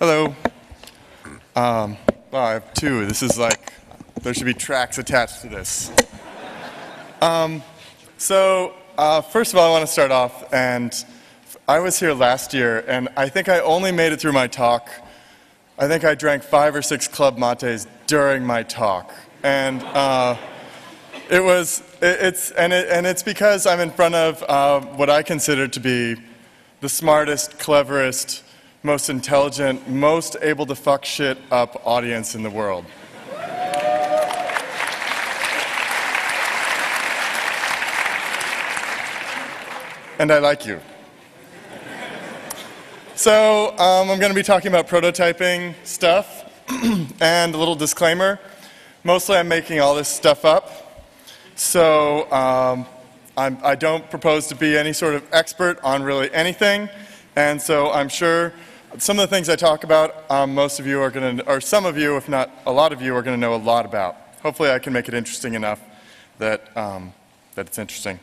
Hello. Um, wow, I have two. This is like, there should be tracks attached to this. Um, so, uh, first of all, I want to start off, and I was here last year, and I think I only made it through my talk. I think I drank five or six Club-Mates during my talk. And uh, it was, it, it's, and, it, and it's because I'm in front of uh, what I consider to be the smartest, cleverest, most intelligent, most able to fuck shit up audience in the world. and I like you. So um, I'm going to be talking about prototyping stuff, and a little disclaimer. Mostly I'm making all this stuff up. So um, I do not propose to be any sort of expert on really anything. And so I'm sure some of the things I talk about, um, most of you are going to, or some of you, if not a lot of you, are going to know a lot about. Hopefully I can make it interesting enough that, um, that it's interesting.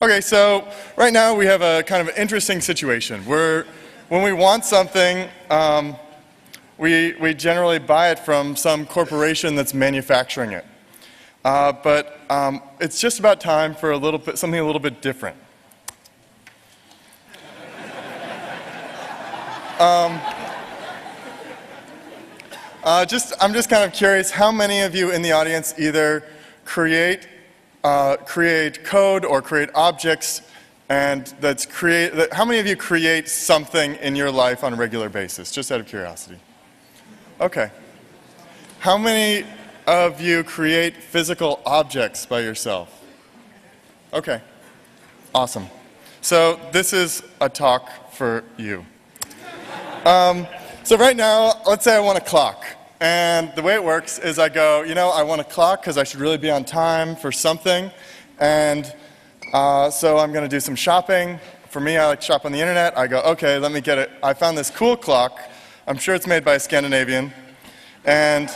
Okay, so right now we have a kind of interesting situation. We're, when we want something, um, we, we generally buy it from some corporation that's manufacturing it. Uh, but um, it's just about time for a little bit, something a little bit different. Um, uh, just, I'm just kind of curious, how many of you in the audience either create, uh, create code or create objects and that's create, that, how many of you create something in your life on a regular basis, just out of curiosity? Okay. How many of you create physical objects by yourself? Okay. Awesome. So this is a talk for you. Um, so right now, let's say I want a clock. And the way it works is I go, you know, I want a clock because I should really be on time for something. And uh, so I'm going to do some shopping. For me, I like to shop on the internet. I go, okay, let me get it. I found this cool clock. I'm sure it's made by a Scandinavian. And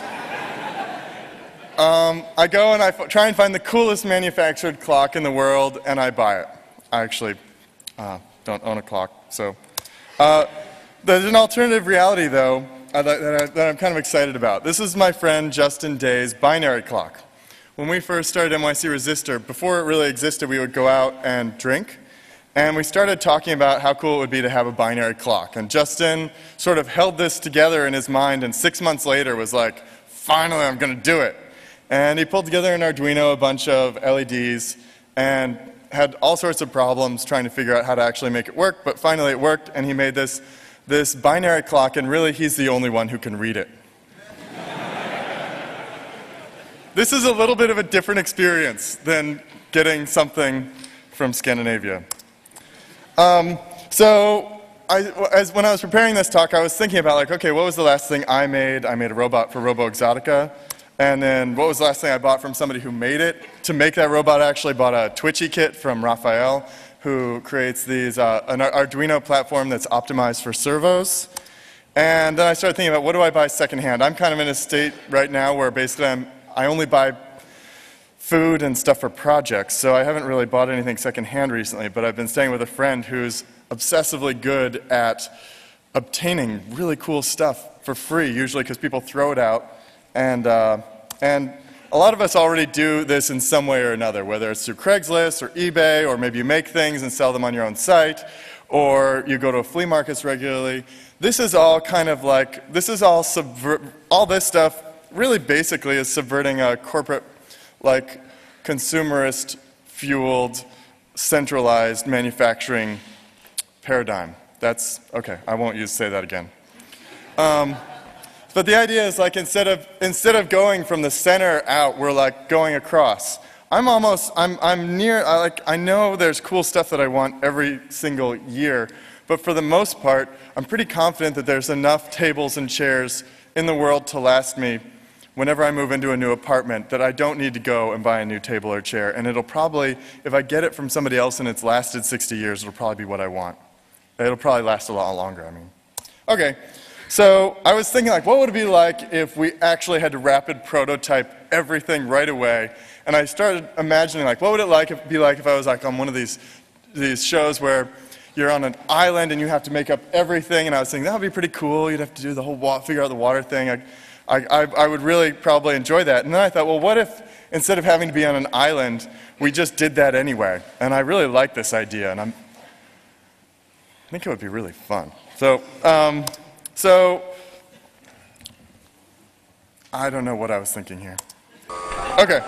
um, I go and I try and find the coolest manufactured clock in the world, and I buy it. I actually uh, don't own a clock, so. Uh, there's an alternative reality, though, uh, that, I'm kind of excited about. This is my friend Justin Day's binary clock. When we first started NYC Resistor, before it really existed, we would go out and drink. And we started talking about how cool it would be to have a binary clock. And Justin sort of held this together in his mind, and six months later was like, finally, I'm going to do it. And he pulled together in Arduino a bunch of LEDs and had all sorts of problems trying to figure out how to actually make it work. But finally, it worked, and he made this this binary clock, and really he's the only one who can read it. this is a little bit of a different experience than getting something from Scandinavia. Um, so I, as, when I was preparing this talk, I was thinking about like, okay, what was the last thing I made? I made a robot for Roboexotica. And then what was the last thing I bought from somebody who made it? To make that robot, I actually bought a Twitchy kit from Raphael who creates these, uh, an Arduino platform that's optimized for servos. And then I started thinking about what do I buy secondhand? I'm kind of in a state right now where basically I'm, I only buy food and stuff for projects, so I haven't really bought anything secondhand recently, but I've been staying with a friend who's obsessively good at obtaining really cool stuff for free, usually because people throw it out. And, uh, and a lot of us already do this in some way or another, whether it's through Craigslist or eBay, or maybe you make things and sell them on your own site, or you go to flea markets regularly. This is all kind of like, this is all subvert, all this stuff really basically is subverting a corporate, like, consumerist fueled, centralized manufacturing paradigm. That's, okay, I won't use say that again. Um, but the idea is like instead of, instead of going from the center out, we're like going across. I'm almost, I'm, I'm near, I, like, I know there's cool stuff that I want every single year, but for the most part, I'm pretty confident that there's enough tables and chairs in the world to last me whenever I move into a new apartment that I don't need to go and buy a new table or chair. And it'll probably, if I get it from somebody else and it's lasted 60 years, it'll probably be what I want. It'll probably last a lot longer, I mean. Okay. So I was thinking, like, what would it be like if we actually had to rapid prototype everything right away? And I started imagining, like, what would it like if, be like if I was like on one of these these shows where you're on an island and you have to make up everything. And I was thinking, that would be pretty cool. You'd have to do the whole, figure out the water thing. I, I, I, I would really probably enjoy that. And then I thought, well, what if instead of having to be on an island, we just did that anyway? And I really like this idea. And I'm, I think it would be really fun. So, um, so I don't know what I was thinking here. Okay.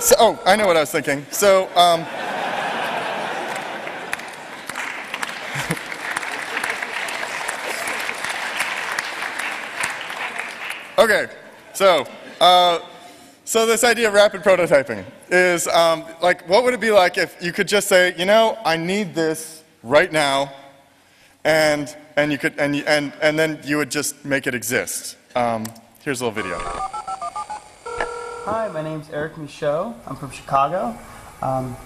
So, oh, I know what I was thinking. So, um, okay. So, uh, so this idea of rapid prototyping is um, like, what would it be like if you could just say, you know, I need this right now, and and you could and and and then you would just make it exist. Um, here's a little video. Hi, my name's Eric Michaud. I'm from Chicago. Um,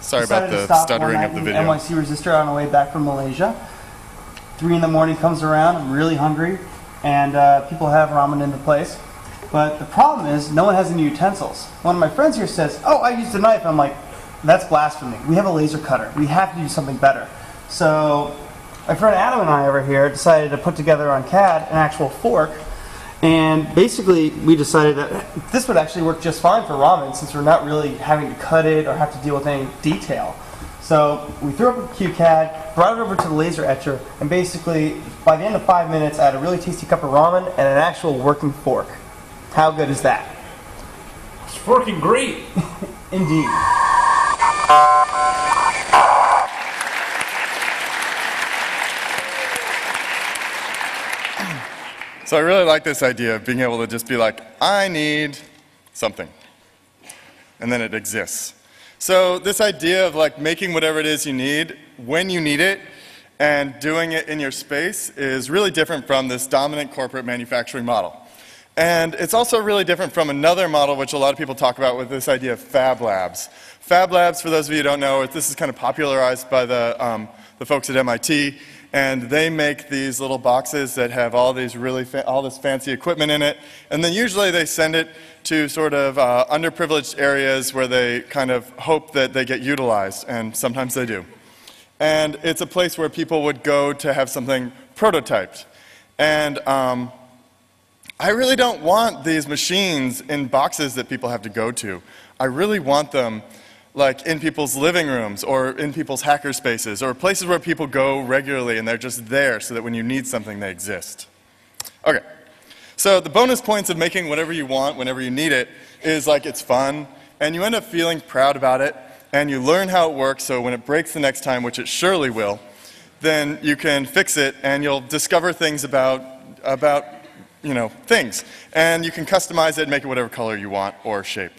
Sorry about the stop stuttering of the video. NYC Resistor on the way back from Malaysia. Three in the morning comes around. I'm really hungry, and uh, people have ramen in the place. But the problem is, no one has any utensils. One of my friends here says, "Oh, I used a knife." I'm like, "That's blasphemy. We have a laser cutter. We have to do something better." So, my friend Adam and I over here decided to put together on CAD an actual fork and basically, we decided that this would actually work just fine for ramen since we're not really having to cut it or have to deal with any detail. So we threw up a QCAD, brought it over to the laser etcher, and basically, by the end of five minutes, I had a really tasty cup of ramen and an actual working fork. How good is that? It's working great. Indeed. So I really like this idea of being able to just be like, I need something. And then it exists. So this idea of like making whatever it is you need when you need it and doing it in your space is really different from this dominant corporate manufacturing model. And it's also really different from another model which a lot of people talk about with this idea of fab labs. Fab labs, for those of you who don't know, this is kind of popularized by the, um, the folks at MIT and they make these little boxes that have all these really all this fancy equipment in it. And then usually they send it to sort of uh, underprivileged areas where they kind of hope that they get utilized and sometimes they do. And it's a place where people would go to have something prototyped. And um, i really don't want these machines in boxes that people have to go to. I really want them like in people's living rooms or in people's hacker spaces or places where people go regularly and they're just there so that when you need something they exist. Okay. So the bonus points of making whatever you want whenever you need it is like it's fun and you end up feeling proud about it and you learn how it works so when it breaks the next time, which it surely will, then you can fix it and you'll discover things about about you know things and you can customize it and make it whatever color you want or shape.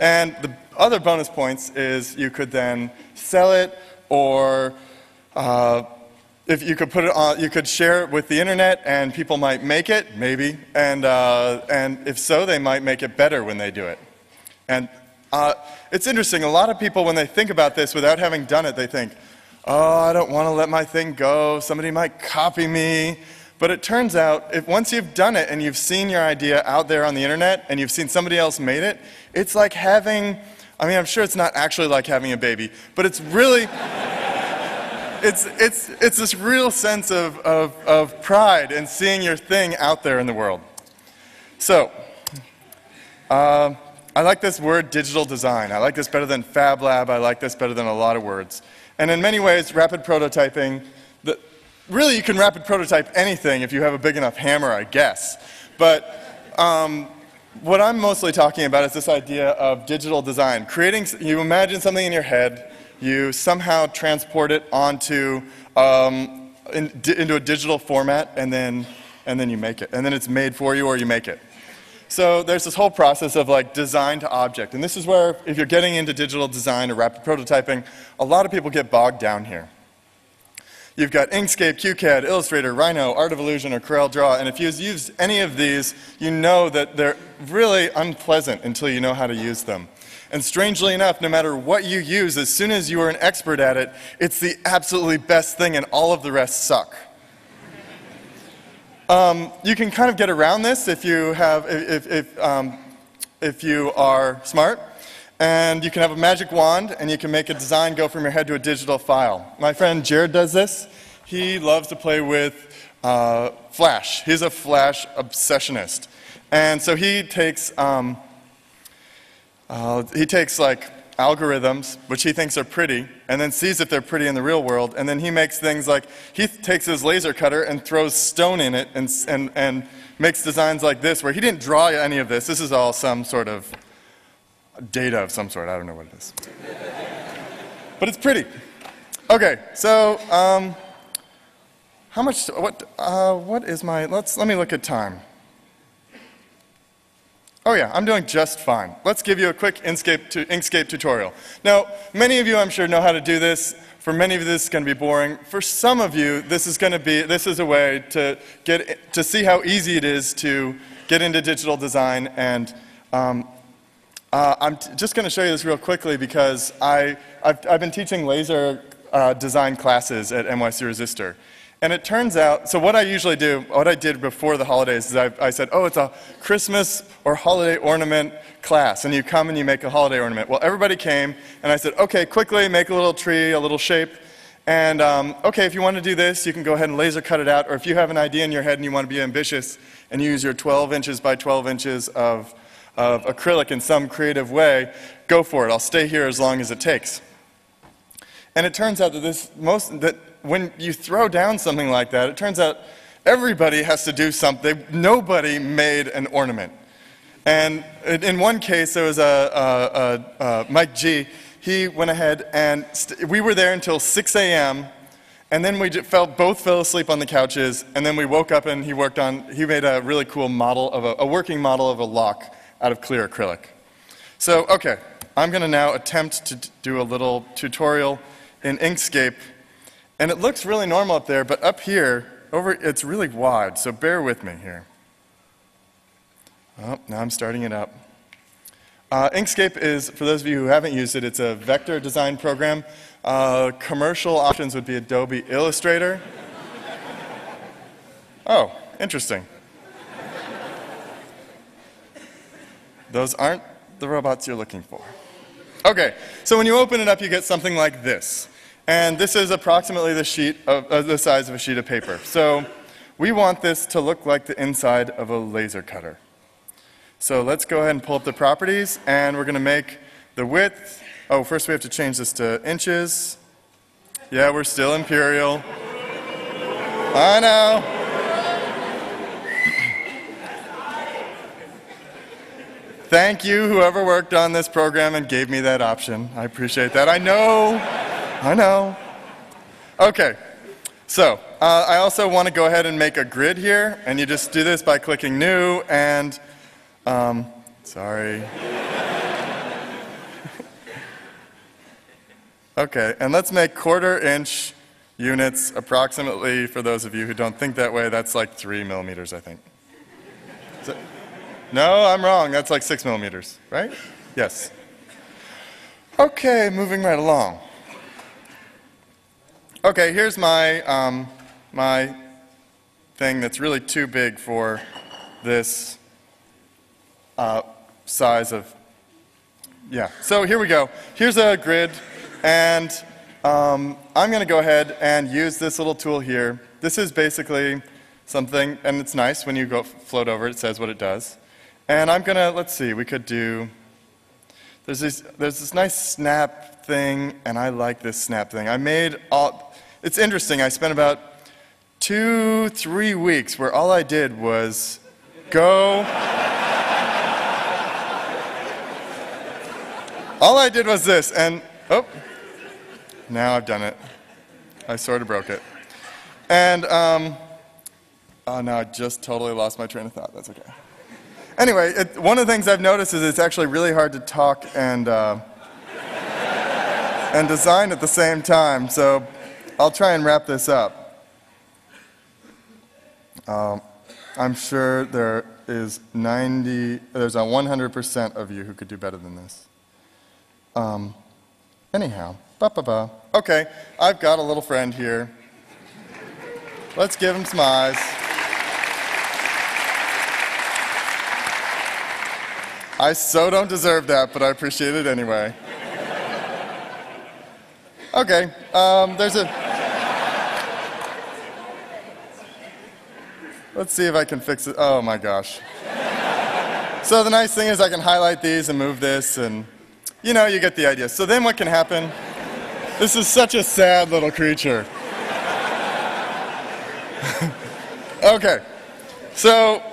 And the other bonus points is you could then sell it or uh, if you could put it on, you could share it with the internet and people might make it, maybe, and, uh, and if so, they might make it better when they do it. And uh, it's interesting, a lot of people, when they think about this without having done it, they think, oh, I don't want to let my thing go, somebody might copy me. But it turns out, if once you've done it and you've seen your idea out there on the internet and you've seen somebody else made it, it's like having, I mean, I'm sure it's not actually like having a baby, but it's really, it's, it's, it's this real sense of, of, of pride in seeing your thing out there in the world. So, uh, I like this word digital design. I like this better than Fab Lab. I like this better than a lot of words. And in many ways, rapid prototyping, the, really you can rapid prototype anything if you have a big enough hammer, I guess. But um, what I'm mostly talking about is this idea of digital design. Creating, you imagine something in your head, you somehow transport it onto, um, in, into a digital format, and then, and then you make it. And then it's made for you or you make it. So there's this whole process of like design to object. And this is where, if you're getting into digital design or rapid prototyping, a lot of people get bogged down here. You've got Inkscape, QCAD, Illustrator, Rhino, Art of Illusion, or Corel Draw. And if you've used any of these, you know that they're really unpleasant until you know how to use them. And strangely enough, no matter what you use, as soon as you are an expert at it, it's the absolutely best thing and all of the rest suck. Um, you can kind of get around this if you have, if, if, um, if you are smart. And you can have a magic wand and you can make a design go from your head to a digital file. My friend Jared does this. He loves to play with uh, Flash. He's a Flash obsessionist. And so he takes, um, uh, he takes like algorithms, which he thinks are pretty, and then sees if they're pretty in the real world. And then he makes things like he takes his laser cutter and throws stone in it and, and, and makes designs like this, where he didn't draw any of this. This is all some sort of data of some sort. I don't know what it is. but it's pretty. Okay, so um, how much, what, uh, what is my, let's, let me look at time. Oh yeah, I'm doing just fine. Let's give you a quick Inkscape, tu- Inkscape tutorial. Now, many of you I'm sure know how to do this. For many of you, this is going to be boring. For some of you, this is going to be, this is a way to get, to see how easy it is to get into digital design. And um, uh, I'm just going to show you this real quickly because I, I've, I've been teaching laser uh, design classes at NYC Resistor. And it turns out, so what I usually do, what I did before the holidays is I, I, said, oh, it's a Christmas or holiday ornament class. And you come and you make a holiday ornament. Well, everybody came, and I said, okay, quickly make a little tree, a little shape. And um, okay, if you want to do this, you can go ahead and laser cut it out. Or if you have an idea in your head and you want to be ambitious and use your 12 inches by 12 inches of, of acrylic in some creative way, go for it. I'll stay here as long as it takes. And it turns out that this most that when you throw down something like that, it turns out everybody has to do something. Nobody made an ornament. And in one case, there was a, a, a, a Mike G. He went ahead and we were there until 6 a.m. And then we fell, both fell asleep on the couches. And then we woke up and he worked on, he made a really cool model of a working model of a lock out of clear acrylic. So, okay, I'm going to now attempt to do a little tutorial in Inkscape and it looks really normal up there, but up here, over, it's really wide, so bear with me here. Oh, now I'm starting it up. Uh, Inkscape is, for those of you who haven't used it, it's a vector design program. Uh, commercial options would be Adobe Illustrator. oh, interesting. Those aren't the robots you're looking for. Okay, so when you open it up, you get something like this. And this is approximately the, sheet of, uh, the size of a sheet of paper. So we want this to look like the inside of a laser cutter. So let's go ahead and pull up the properties, and we're going to make the width. Oh, first we have to change this to inches. Yeah, we're still imperial. I know. Thank you, whoever worked on this program and gave me that option. I appreciate that. I know I know. Okay, so uh, I also want to go ahead and make a grid here, and you just do this by clicking New and, um, sorry. okay, and let's make quarter inch units approximately, for those of you who don't think that way, that's like three millimeters, I think. It, no, I'm wrong. That's like six millimeters, right? Yes. Okay, moving right along. Okay, here's my, um, my thing that's really too big for this uh, size of, yeah. So here we go. Here's a grid, and um, I'm going to go ahead and use this little tool here. This is basically something, and it's nice when you go float over, it says what it does. And I'm going to, let's see, we could do, there's this, there's this nice snap thing, and I like this snap thing. I made all, it's interesting. I spent about two, three weeks where all I did was go. all I did was this, and oh, now I've done it. I sort of broke it. And, um, oh no, I just totally lost my train of thought. That's okay. Anyway, it, one of the things I've noticed is it's actually really hard to talk and, uh, and design at the same time. So I'll try and wrap this up. Um, I'm sure there is 90, there's a 100% of you who could do better than this. Um, anyhow, ba ba ba. Okay, I've got a little friend here. Let's give him some eyes. I so don't deserve that, but I appreciate it anyway. Okay, um, there's a. Let's see if I can fix it. Oh my gosh. So the nice thing is I can highlight these and move this, and you know, you get the idea. So then what can happen? This is such a sad little creature. okay, so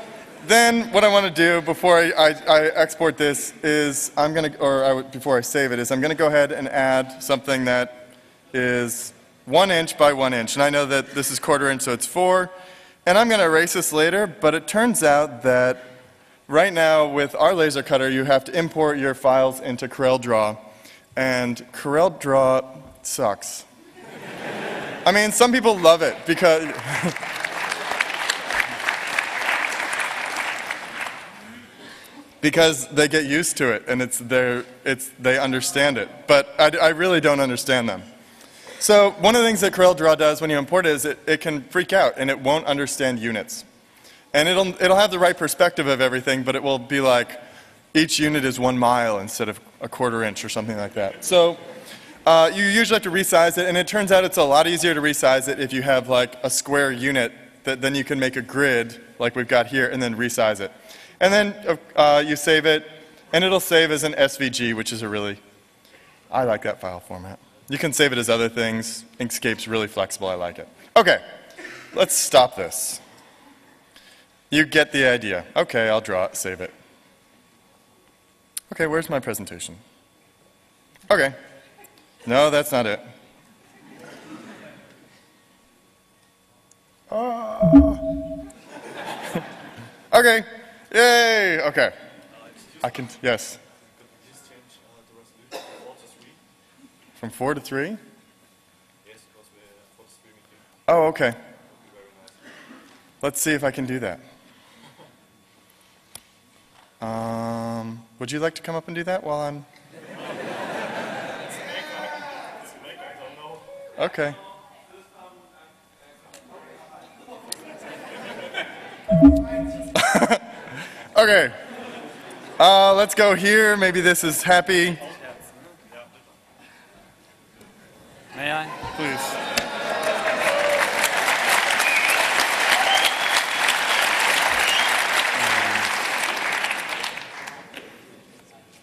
then what I want to do before I, I, I export this is I'm going to, or I, before I save it, is I'm going to go ahead and add something that is one inch by one inch. And I know that this is quarter inch, so it's four. And I'm going to erase this later, but it turns out that right now with our laser cutter, you have to import your files into CorelDRAW. And CorelDRAW sucks. I mean, some people love it because. because they get used to it and it's their, it's, they understand it. But I, I really don't understand them. So one of the things that CorelDRAW does when you import it is it, it can freak out and it won't understand units. And it'll, it'll have the right perspective of everything, but it will be like each unit is one mile instead of a quarter inch or something like that. So uh, you usually have to resize it, and it turns out it's a lot easier to resize it if you have like a square unit that then you can make a grid like we've got here and then resize it. And then uh, you save it, and it'll save as an SVG, which is a really, I like that file format. You can save it as other things. Inkscape's really flexible. I like it. Okay, let's stop this. You get the idea. Okay, I'll draw it, save it. Okay, where's my presentation? Okay. No, that's not it. Ah. okay. Yay. Okay. I can, yes. From four to three? Oh, okay. Let's see if I can do that. Um, would you like to come up and do that while I'm? Okay. okay. Uh, let's go here. Maybe this is happy. May I? Please.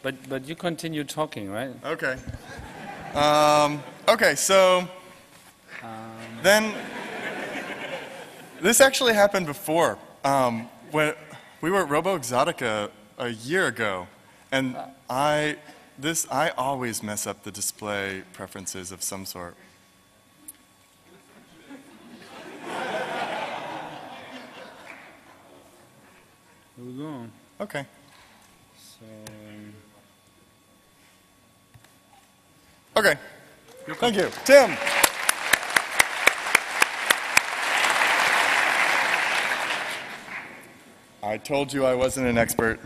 But but you continue talking, right? Okay. Um, okay, so then this actually happened before. Um, when we were at Roboexotica a year ago, and I this I always mess up the display preferences of some sort. Here we go. Okay. So um, Okay. Thank you, Tim. I told you I wasn't an expert.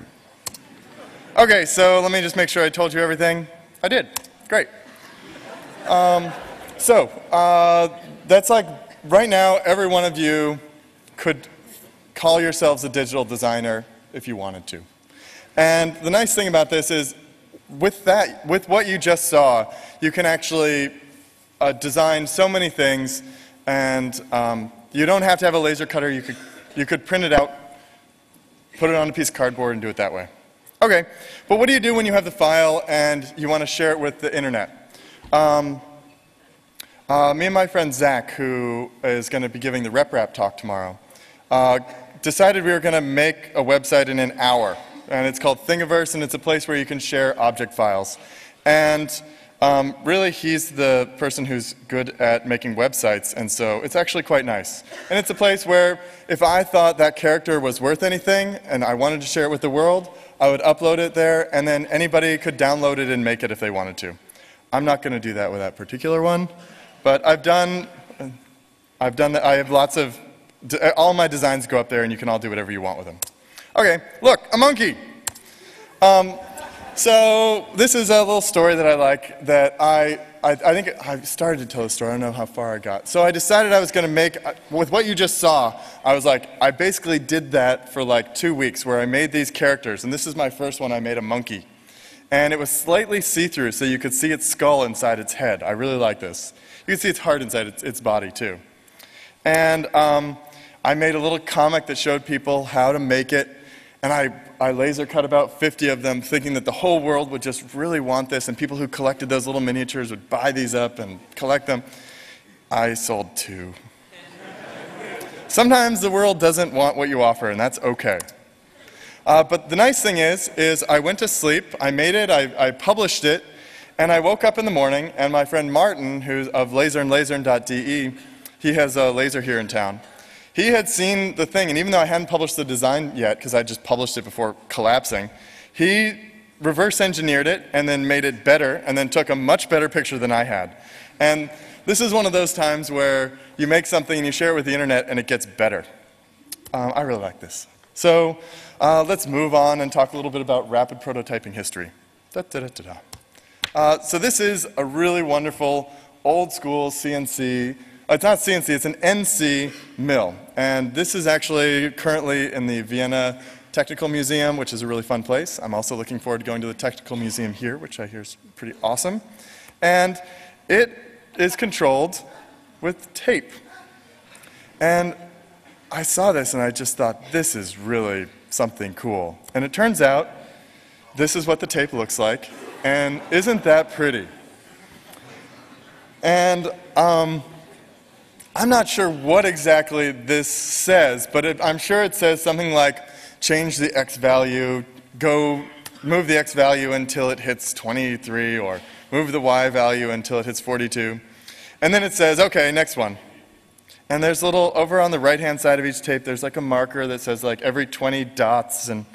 Okay, so let me just make sure I told you everything. I did. Great. Um, so, uh, that's like right now, every one of you could call yourselves a digital designer if you wanted to. And the nice thing about this is, with that, with what you just saw, you can actually uh, design so many things, and um, you don't have to have a laser cutter. You could, you could print it out, put it on a piece of cardboard, and do it that way. Okay, but what do you do when you have the file and you want to share it with the internet? Um, uh, me and my friend Zach, who is going to be giving the RepRap talk tomorrow, uh, decided we were going to make a website in an hour. And it's called Thingiverse, and it's a place where you can share object files. And um, really, he's the person who's good at making websites, and so it's actually quite nice. And it's a place where if I thought that character was worth anything and I wanted to share it with the world, I would upload it there, and then anybody could download it and make it if they wanted to. I'm not going to do that with that particular one, but I've done, I've done that. I have lots of, all my designs go up there, and you can all do whatever you want with them. Okay, look, a monkey. Um, so this is a little story that I like that I I, I think I started to tell the story. I don't know how far I got. So I decided I was going to make, with what you just saw, I was like, I basically did that for like two weeks where I made these characters. And this is my first one. I made a monkey. And it was slightly see through, so you could see its skull inside its head. I really like this. You can see its heart inside its, its body, too. And um, I made a little comic that showed people how to make it. And I, I laser cut about 50 of them, thinking that the whole world would just really want this, and people who collected those little miniatures would buy these up and collect them. I sold two. Sometimes the world doesn't want what you offer, and that's okay. Uh, but the nice thing is, is I went to sleep, I made it, I, I published it, and I woke up in the morning, and my friend Martin, who's of laserandlasern.de, he has a laser here in town. He had seen the thing, and even though I hadn't published the design yet, because I just published it before collapsing, he reverse engineered it and then made it better, and then took a much better picture than I had. And this is one of those times where you make something and you share it with the internet and it gets better. Um, I really like this. So uh, let's move on and talk a little bit about rapid prototyping history. Da, da, da. Uh, so this is a really wonderful old school CNC. It's not CNC, it's an NC mill. And this is actually currently in the Vienna Technical Museum, which is a really fun place. I'm also looking forward to going to the Technical Museum here, which I hear is pretty awesome. And it is controlled with tape. And I saw this and I just thought, this is really something cool. And it turns out, this is what the tape looks like. And isn't that pretty? And um, I'm not sure what exactly this says, but it, I'm sure it says something like change the x value, go move the x value until it hits 23, or move the y value until it hits 42. And then it says, okay, next one. And there's a little, over on the right hand side of each tape, there's like a marker that says like every 20 dots, and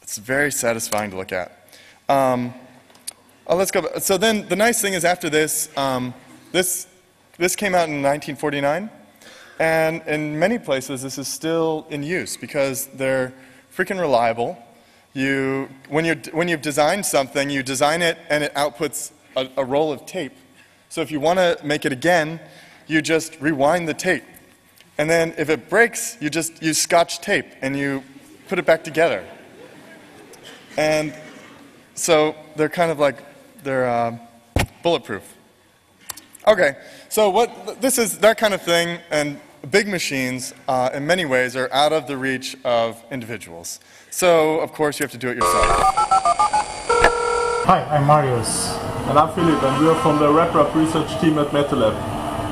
it's very satisfying to look at. Um, oh, let's go. So then the nice thing is after this, um, this, this came out in 1949, and in many places this is still in use because they're freaking reliable. You, when, you when you've designed something, you design it and it outputs a, a roll of tape. So if you want to make it again, you just rewind the tape. And then if it breaks, you just use scotch tape and you put it back together. And so they're kind of like, they're uh, bulletproof. Okay, so what, this is that kind of thing, and big machines, uh, in many ways, are out of the reach of individuals. So, of course, you have to do it yourself. Hi, I'm Marius. And I'm Philip, and we're from the RepRap research team at MetaLab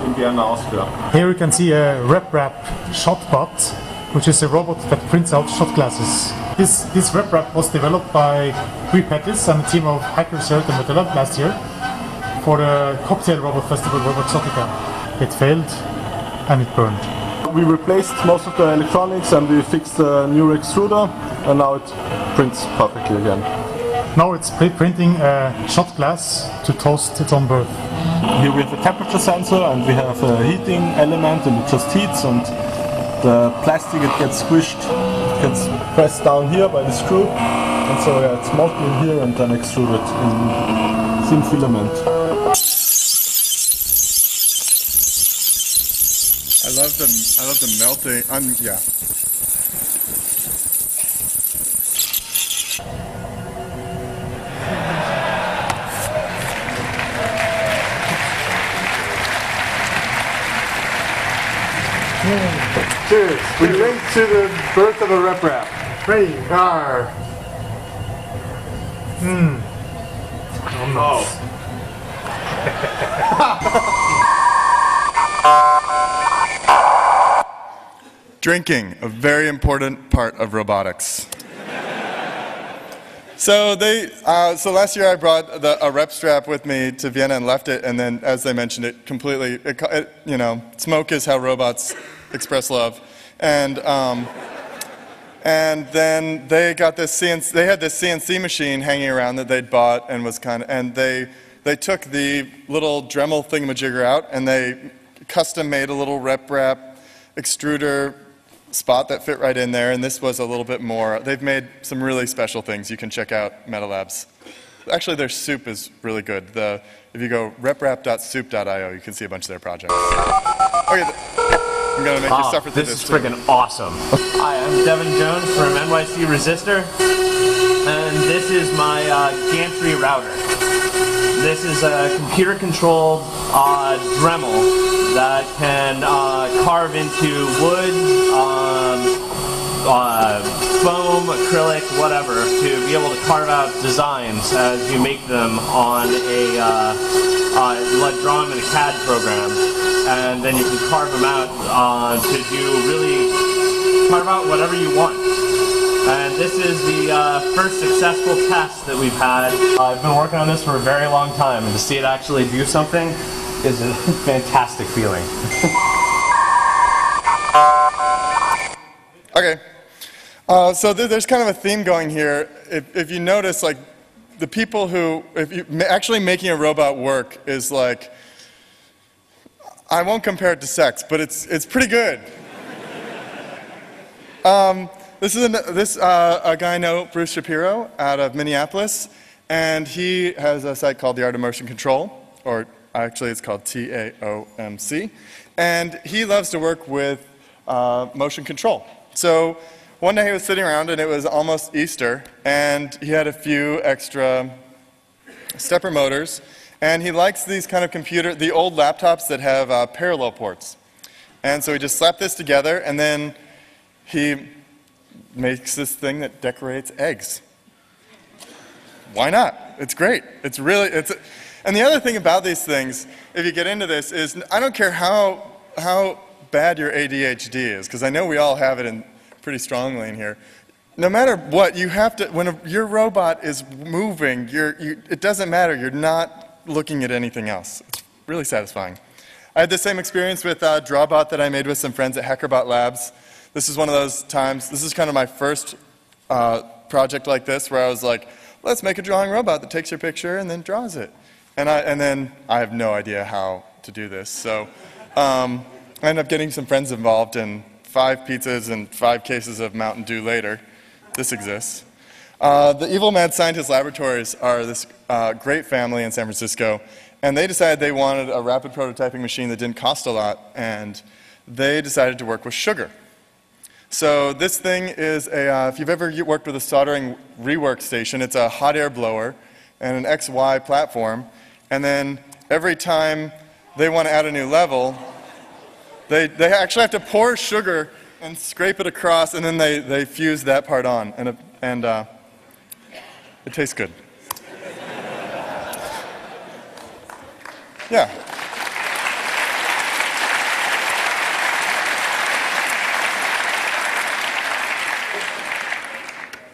in Vienna, Austria. Here you can see a RepRap ShotBot, which is a robot that prints out shot glasses. This, this RepRap was developed by Guy Pettis and a team of hackers here at the MetaLab last year for the Cocktail Robot Festival Roboexotica. It failed and it burned. We replaced most of the electronics and we fixed the new extruder, and now it prints perfectly again. Now it's pre-printing a shot glass to toast its own birth. Here we have a temperature sensor and we have a heating element and it just heats and the plastic it gets squished, it gets pressed down here by the screw and so yeah, it's melted here and then extruded in thin filament. Love the, I love the melting, um, yeah. Cheers. We drink to the birth of a RepRap. Ready? Arr. Drinking, a very important part of robotics. so they, uh, so last year I brought the, a RepStrap with me to Vienna and left it, and then, as they mentioned, it completely, it, it, you know, smoke is how robots express love, and um, and then they got this CNC, they had this CNC machine hanging around that they'd bought and was kind of, and they they took the little Dremel thingamajigger out and they custom made a little RepRap extruder spot that fit right in there, and this was a little bit more. They've made some really special things. You can check out MetaLab's Actually, their soup is really good. The, if you go reprap.soup.io, you can see a bunch of their projects. Okay, th- I'm gonna make you suffer through this this. is too. freaking awesome. Hi, I'm Devin Jones from NYC Resistor, and this is my uh, gantry router. This is a computer-controlled uh, Dremel that can uh, carve into wood, um, uh, foam, acrylic, whatever, to be able to carve out designs as you make them on a, uh, uh, draw them in a CAD program, and then you can carve them out uh, to do really carve out whatever you want. And this is the uh, first successful test that we've had. I've been working on this for a very long time, and to see it actually do something is a fantastic feeling. Okay. Uh, so th- there's kind of a theme going here. If, if you notice, like, the people who, if you, actually making a robot work is like, I won't compare it to sex, but it's, it's pretty good. um, this is an, this, uh, a guy I know, Bruce Shapiro, out of Minneapolis, and he has a site called The Art of Motion Control, or actually it's called TAOMC, and he loves to work with uh, motion control. So one day he was sitting around and it was almost Easter, and he had a few extra stepper motors, and he likes these kind of computer, the old laptops that have uh, parallel ports. And so he just slapped this together, and then he makes this thing that decorates eggs. Why not? It's great. It's really, it's, and the other thing about these things, if you get into this, is I don't care how, how bad your ADHD is, because I know we all have it in pretty strongly in here. No matter what, you have to, when a, your robot is moving, you're, you, it doesn't matter. You're not looking at anything else. It's really satisfying. I had the same experience with uh, Drawbot that I made with some friends at HackerBot Labs. This is one of those times, this is kind of my first uh, project like this where I was like, let's make a drawing robot that takes your picture and then draws it. And, I, and then I have no idea how to do this. So um, I ended up getting some friends involved, and five pizzas and five cases of Mountain Dew later, this exists. Uh, the Evil Mad Scientist Laboratories are this uh, great family in San Francisco, and they decided they wanted a rapid prototyping machine that didn't cost a lot, and they decided to work with sugar. So this thing is a, uh, if you've ever worked with a soldering rework station, it's a hot air blower and an XY platform, and then every time they want to add a new level, they, they actually have to pour sugar and scrape it across, and then they, they fuse that part on, and, it- and uh, it tastes good. Yeah.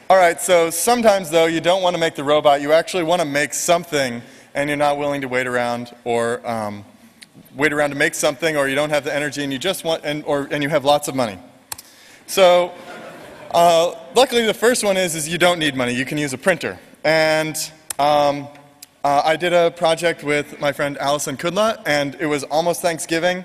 All right, so sometimes though you don't want to make the robot, you actually want to make something and you're not willing to wait around or um, wait around to make something or you don't have the energy and you just want, and, or, and you have lots of money. So uh, luckily the first one is, is you don't need money, you can use a printer. And um, uh, I did a project with my friend Allison Kudla and it was almost Thanksgiving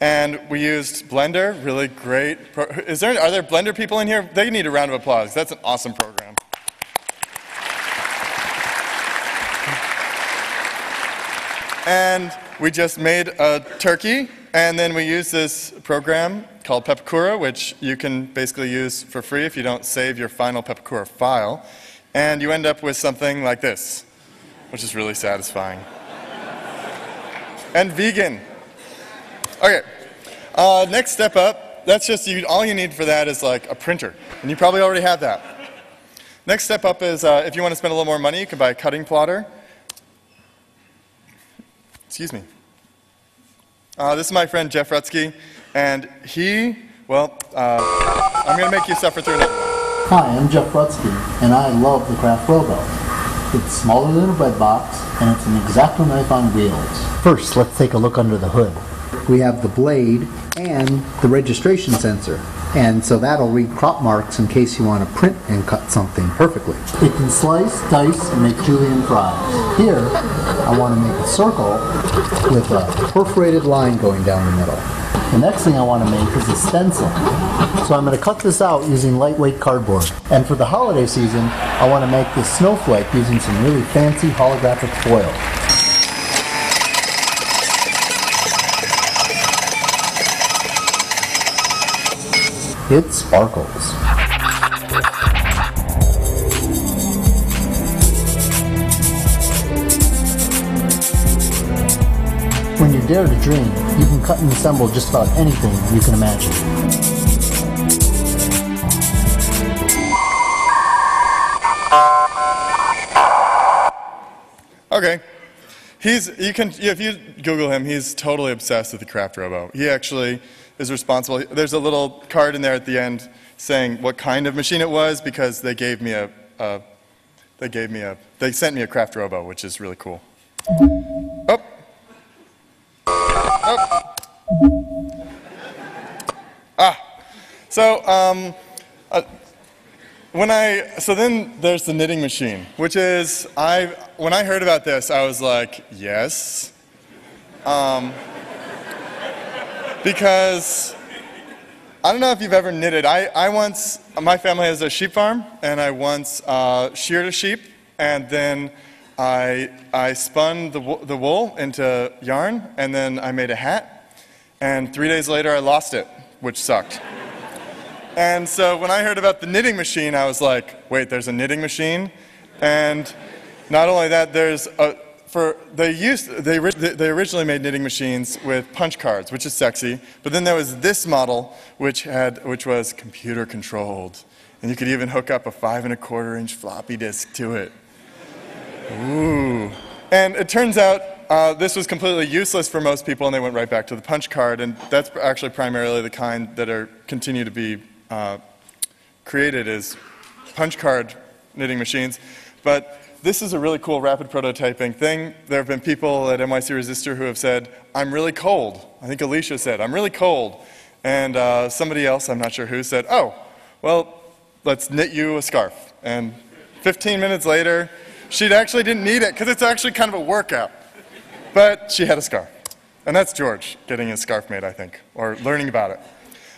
and we used Blender, really great. Is there, are there Blender people in here? They need a round of applause. That's an awesome program. And we just made a turkey, and then we used this program called Pepakura, which you can basically use for free if you don't save your final Pepakura file. And you end up with something like this, which is really satisfying. and vegan. Okay. Uh, next step up, that's just you, all you need for that is like a printer, and you probably already have that. Next step up is uh, if you want to spend a little more money, you can buy a cutting plotter. Excuse me. Uh, this is my friend Jeff Rutsky, and he, well, uh, I'm going to make you suffer through another one. Hi, I'm Jeff Rutsky, and I love the Craft Robo. It's smaller than a bread box, and it's an X-Acto knife on wheels. First, let's take a look under the hood. We have the blade and the registration sensor, and so that'll read crop marks in case you want to print and cut something perfectly. It can slice, dice, and make julienne fries. Here, I want to make a circle with a perforated line going down the middle. The next thing I want to make is a stencil. So I'm going to cut this out using lightweight cardboard. And for the holiday season, I want to make this snowflake using some really fancy holographic foil. It sparkles. When you dare to dream, you can cut and assemble just about anything you can imagine. Okay. He's, you can, if you Google him, he's totally obsessed with the Craft Robo. He actually is responsible. There's a little card in there at the end saying what kind of machine it was because they gave me a, a they gave me a, they sent me a Craft Robo, which is really cool. Oh. Oh. Ah. So, um, uh, when I, so then there's the knitting machine, which is, I, when I heard about this, I was like, yes. Um, because I don't know if you've ever knitted. I, I once, my family has a sheep farm, and I once uh, sheared a sheep, and then I, I spun the, the wool into yarn, and then I made a hat, and three days later I lost it, which sucked. And so when I heard about the knitting machine, I was like, wait, there's a knitting machine? And not only that, there's a, for, they used, they, they originally made knitting machines with punch cards, which is sexy, but then there was this model, which had, which was computer controlled. And you could even hook up a five and a quarter inch floppy disk to it. Ooh. And it turns out uh, this was completely useless for most people, and they went right back to the punch card. And that's actually primarily the kind that are continue to be uh, created is punch card knitting machines. But this is a really cool rapid prototyping thing. There have been people at NYC Resistor who have said, "I'm really cold." I think Alicia said, "I'm really cold," and uh, somebody else, I'm not sure who, said, "Oh, well, let's knit you a scarf." And 15 minutes later, she actually didn't need it because it's actually kind of a workout. But she had a scarf. And that's George getting his scarf made, I think, or learning about it.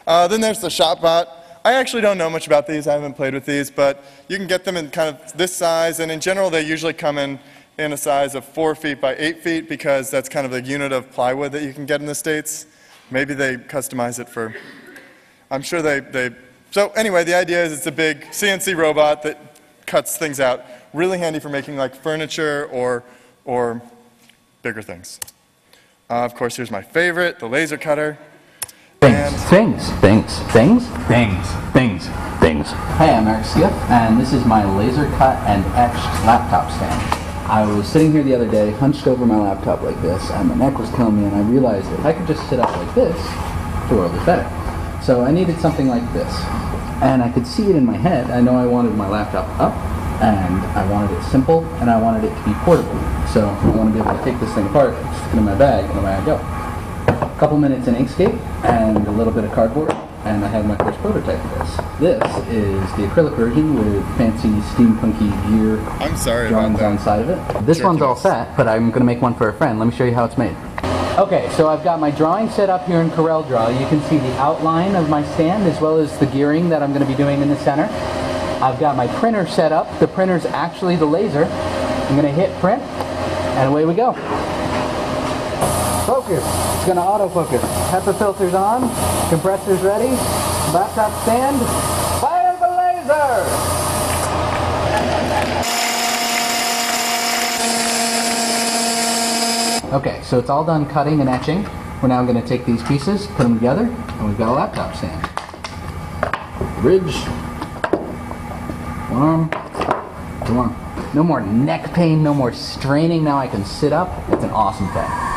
Uh, then there's the ShopBot. I actually don't know much about these. I haven't played with these, but you can get them in kind of this size, and in general, they usually come in in a size of four feet by eight feet because that's kind of the unit of plywood that you can get in the States. Maybe they customize it for, I'm sure they, they, so anyway, the idea is it's a big CNC robot that cuts things out. Really handy for making like furniture or, or bigger things. Uh, of course, here's my favorite, the laser cutter. Things, things, things, things, things, things, things. Hey, I'm Eric Skiff, and this is my laser cut and etched laptop stand. I was sitting here the other day, hunched over my laptop like this, and my neck was killing me, and I realized that if I could just sit up like this, the world is better. So I needed something like this. And I could see it in my head. I know I wanted my laptop up, and I wanted it simple, and I wanted it to be portable. So I want to be able to take this thing apart, stick it in my bag, and away I go. A couple minutes in Inkscape, and a little bit of cardboard, and I had my first prototype of this. This is the acrylic version with fancy steampunky gear I'm sorry drawings on the side of it. This one's all set, but I'm going to make one for a friend. Let me show you how it's made. Okay, so I've got my drawing set up here in CorelDRAW. You can see the outline of my stand as well as the gearing that I'm going to be doing in the center. I've got my printer set up. The printer's actually the laser. I'm going to hit print, and away we go. Focus. It's going to autofocus. HEPA filters on. Compressor's ready. Laptop stand. Fire the laser! Okay, so it's all done cutting and etching. We're now going to take these pieces, put them together, and we've got a laptop stand. Bridge. One arm. Arm. No more neck pain, no more straining. Now I can sit up. It's an awesome thing.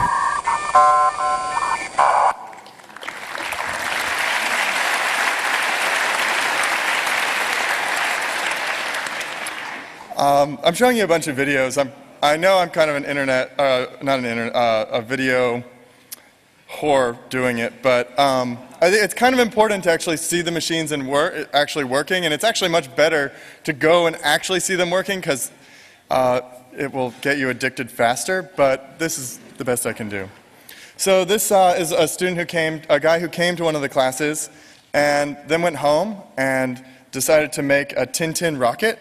Um, I'm showing you a bunch of videos. I'm, I know I'm kind of an internet, uh, not an internet, uh, a video whore doing it, but um, it's kind of important to actually see the machines and wor- actually working, and it's actually much better to go and actually see them working because uh, it will get you addicted faster, but this is the best I can do. So this uh, is a student who came, a guy who came to one of the classes and then went home and decided to make a Tintin rocket.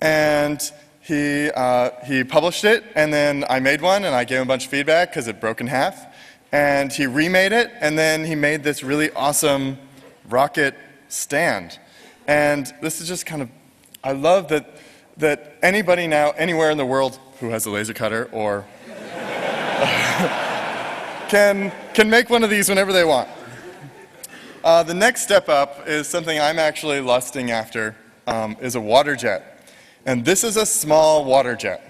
And he, uh, he published it, and then I made one, and I gave him a bunch of feedback because it broke in half. And he remade it, and then he made this really awesome rocket stand. And this is just kind of, I love that, that anybody now, anywhere in the world who has a laser cutter or can, can make one of these whenever they want. Uh, the next step up is something I'm actually lusting after, um, is a water jet. And this is a small water jet.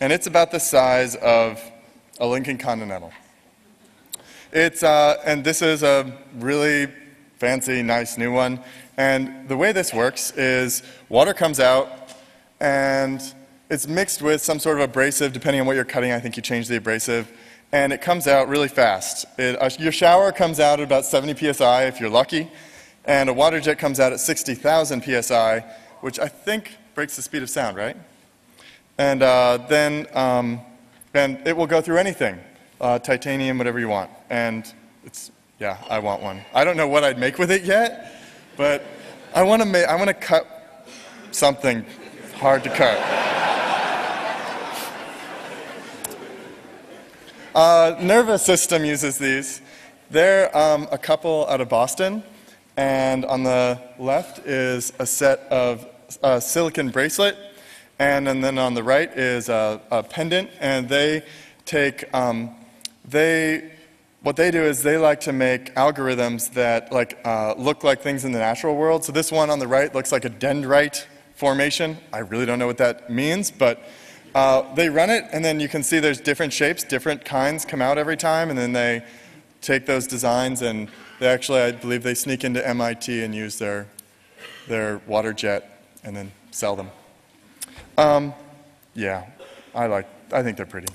And it's about the size of a Lincoln Continental. It's, uh, and this is a really fancy, nice new one. And the way this works is water comes out and it's mixed with some sort of abrasive, depending on what you're cutting. I think you change the abrasive. And it comes out really fast. It, uh, your shower comes out at about 70 psi if you're lucky. And a water jet comes out at 60,000 psi, which I think breaks the speed of sound, right? And uh, then um, and it will go through anything, uh, titanium, whatever you want. And it's, yeah, I want one. I don't know what I'd make with it yet, but I want to make, I want to cut something hard to cut. Uh, nervous system uses these. They're um, a couple out of Boston, and on the left is a set of a silicon bracelet, and, and then on the right is a, a pendant, and they take, um, they, what they do is they like to make algorithms that like, uh, look like things in the natural world. So this one on the right looks like a dendrite formation. I really don't know what that means, but uh, they run it, and then you can see there's different shapes, different kinds come out every time, and then they take those designs and they actually, I believe, they sneak into MIT and use their, their water jet and then sell them. Um, yeah, I like, I think they're pretty.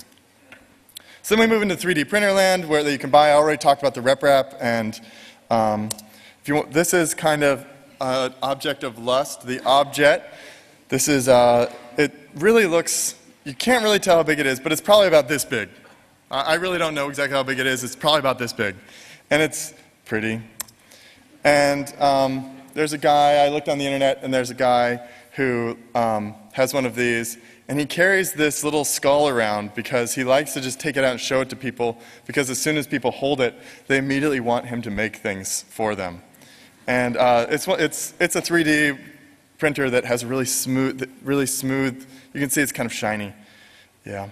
So then we move into 3D printer land where you can buy. I already talked about the RepRap, and um, if you want, this is kind of an object of lust, the object. This is, uh, it really looks, you can't really tell how big it is, but it's probably about this big. I really don't know exactly how big it is. It's probably about this big. And it's pretty. And um, there's a guy, I looked on the internet, and there's a guy who um, has one of these, and he carries this little skull around because he likes to just take it out and show it to people because as soon as people hold it, they immediately want him to make things for them. And uh, it's, it's, it's a 3D printer that has really smooth, really smooth, you can see it's kind of shiny. Yeah.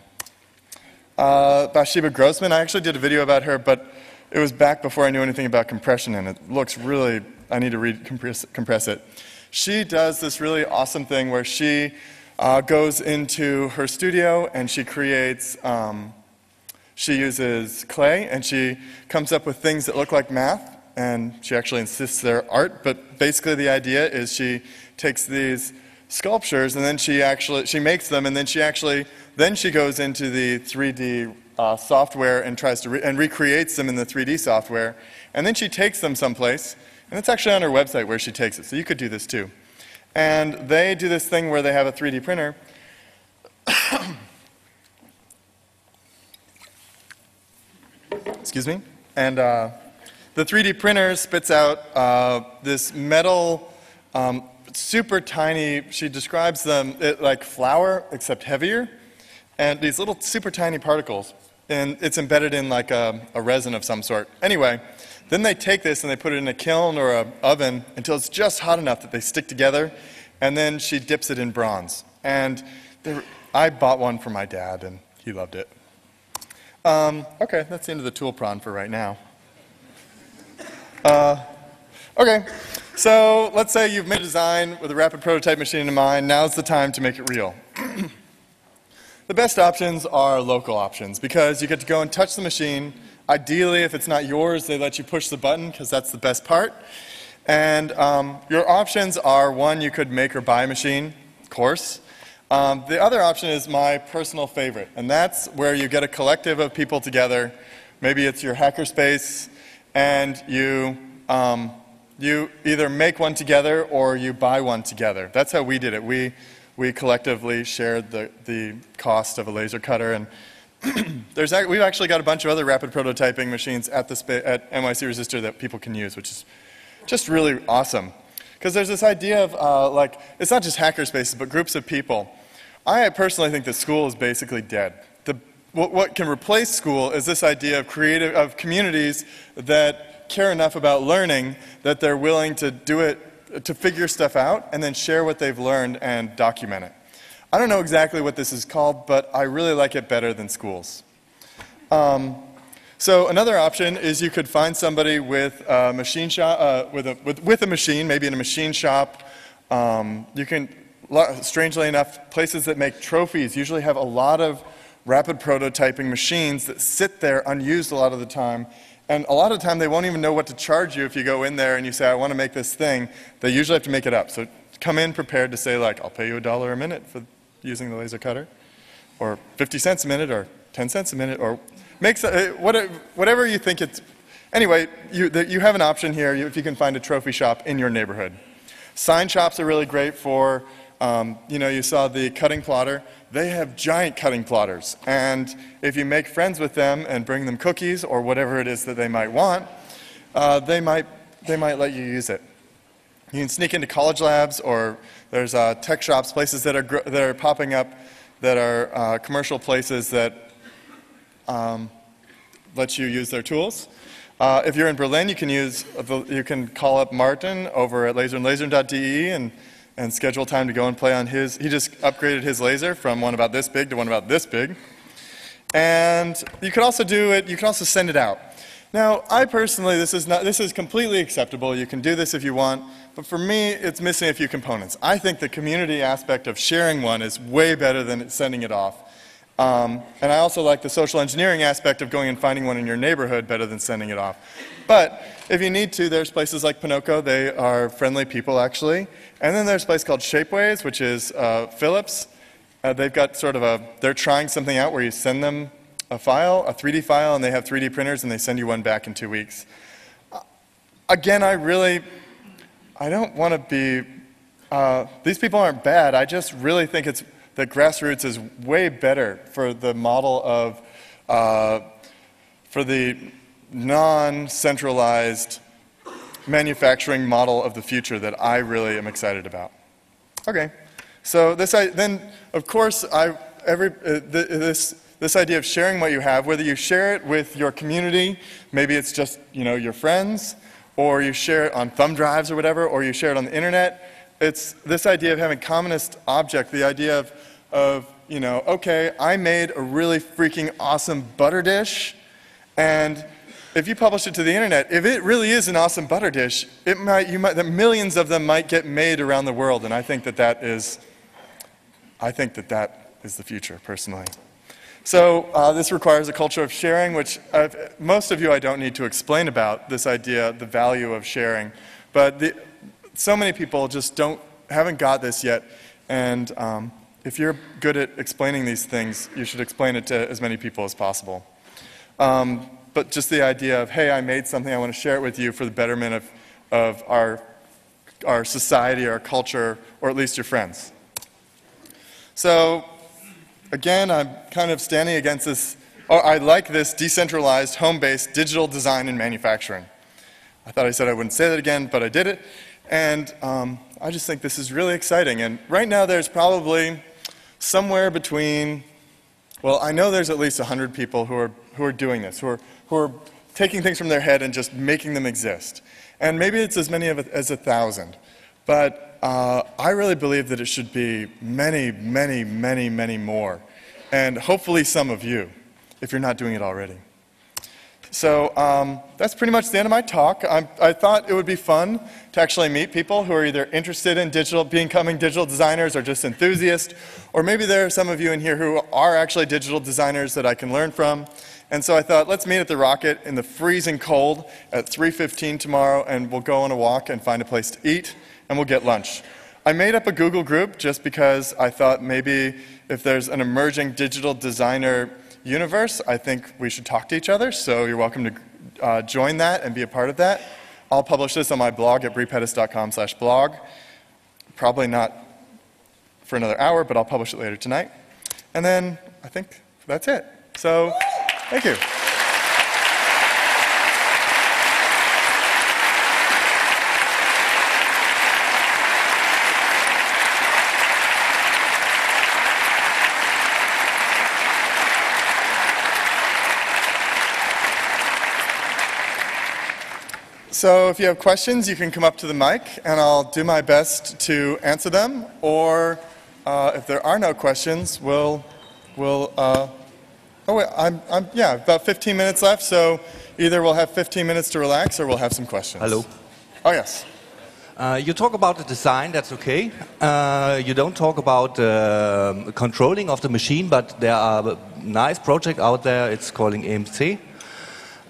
Uh, Bathsheba Grossman, I actually did a video about her, but it was back before I knew anything about compression, and it looks really I need to read, compress, compress it. She does this really awesome thing where she uh, goes into her studio and she creates, um, she uses clay and she comes up with things that look like math and she actually insists they're art, but basically the idea is she takes these sculptures and then she actually, she makes them and then she actually, then she goes into the 3D uh, software and tries to, re- and recreates them in the 3D software. And then she takes them someplace and it's actually on her website where she takes it, so you could do this too. And they do this thing where they have a 3D printer. Excuse me. And uh, the 3D printer spits out uh, this metal, um, super tiny, she describes them it, like flour, except heavier, and these little super tiny particles. And it's embedded in like a, a resin of some sort. Anyway, then they take this and they put it in a kiln or an oven until it's just hot enough that they stick together, and then she dips it in bronze. And I bought one for my dad, and he loved it. Um, okay, that's the end of the tool prawn for right now. Uh, okay, so let's say you've made a design with a rapid prototype machine in mind. Now's the time to make it real. the best options are local options because you get to go and touch the machine Ideally, if it's not yours, they let you push the button because that's the best part. And um, your options are one, you could make or buy machine, of course. Um, the other option is my personal favorite, and that's where you get a collective of people together. Maybe it's your hackerspace, and you, um, you either make one together or you buy one together. That's how we did it. We, we collectively shared the, the cost of a laser cutter, and there's, we've actually got a bunch of other rapid prototyping machines at, the at NYC Resistor that people can use, which is just really awesome. Because there's this idea of, uh, like, it's not just hacker spaces, but groups of people. I personally think that school is basically dead. The, what, what can replace school is this idea of creative, of communities that care enough about learning that they're willing to do it, to figure stuff out, and then share what they've learned and document it. I don't know exactly what this is called, but I really like it better than schools. Um, so another option is you could find somebody with a machine shop, uh, with, a, with, with a machine, maybe in a machine shop. Um, you can, strangely enough, places that make trophies usually have a lot of rapid prototyping machines that sit there unused a lot of the time. And a lot of the time they won't even know what to charge you if you go in there and you say, I want to make this thing. They usually have to make it up. So come in prepared to say like, I'll pay you a dollar a minute for using the laser cutter, or 50 cents a minute, or 10 cents a minute, or makes uh, whatever you think it's. Anyway, you, the, you have an option here if you can find a trophy shop in your neighborhood. Sign shops are really great for, um, you know, you saw the cutting plotter. They have giant cutting plotters. And if you make friends with them and bring them cookies or whatever it is that they might want, uh, they, might, they might let you use it. You can sneak into college labs, or there's uh, tech shops, places that are, that are popping up that are uh, commercial places that um, let you use their tools. Uh, if you're in Berlin, you can use you can call up Martin over at laserandlasern.de and and schedule time to go and play on his. He just upgraded his laser from one about this big to one about this big. And you could also do it. You can also send it out. Now, I personally, this is not. This is completely acceptable. You can do this if you want. But for me, it's missing a few components. I think the community aspect of sharing one is way better than sending it off. Um, and I also like the social engineering aspect of going and finding one in your neighborhood better than sending it off. But if you need to, there's places like Ponoko. They are friendly people, actually. And then there's a place called Shapeways, which is uh, Philips. Uh, they've got sort of a, they're trying something out where you send them a file, a 3D file, and they have 3D printers, and they send you one back in two weeks. Uh, again, I really, I don't want to be, uh, these people aren't bad. I just really think it's, that grassroots is way better for the model of, uh, for the non-centralized manufacturing model of the future that I really am excited about. Okay, so this, I, then of course, I, every, uh, th this, this idea of sharing what you have, whether you share it with your community, maybe it's just you know your friends, or you share it on thumb drives or whatever, or you share it on the internet. It's this idea of having commonest object, the idea of, of you know, okay, I made a really freaking awesome butter dish, and if you publish it to the internet, if it really is an awesome butter dish, it might, you might, the millions of them might get made around the world, and I think that that is, I think that that is the future, personally. So uh, this requires a culture of sharing, which I've, most of you I don't need to explain about this idea, the value of sharing, but the, so many people just don't, haven't got this yet, and um, if you're good at explaining these things, you should explain it to as many people as possible. Um, but just the idea of, hey, I made something, I want to share it with you for the betterment of, of our, our society, our culture, or at least your friends. So, again, I'm kind of standing against this, or I like this decentralized, home based digital design and manufacturing. I thought I said I wouldn't say that again, but I did it. And um, I just think this is really exciting. And right now, there's probably somewhere between, well, I know there's at least 100 people who are, who are doing this, who are, who are taking things from their head and just making them exist. And maybe it's as many of it as a thousand. But uh, I really believe that it should be many, many, many, many more. And hopefully some of you, if you're not doing it already. So um, that's pretty much the end of my talk. i I thought it would be fun to actually meet people who are either interested in digital, becoming digital designers or just enthusiasts, or maybe there are some of you in here who are actually digital designers that I can learn from. And so I thought, let's meet at the Rocket in the freezing cold at 3.15 tomorrow, and we'll go on a walk and find a place to eat, and we'll get lunch. I made up a Google group just because I thought maybe if there's an emerging digital designer universe, I think we should talk to each other. So you're welcome to uh, join that and be a part of that. I'll publish this on my blog at brepettis.com slash blog. Probably not for another hour, but I'll publish it later tonight. And then I think that's it. So, thank you. So if you have questions, you can come up to the mic, and I'll do my best to answer them. Or uh, if there are no questions, we'll, we'll. Uh, oh wait, I'm, I'm, yeah, about 15 minutes left. So either we'll have 15 minutes to relax, or we'll have some questions. Hello. Oh yes. Uh, you talk about the design, that's okay. Uh, you don't talk about uh, controlling of the machine, but there are a nice project out there. It's calling EMC.